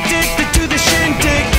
addicted to the shindig.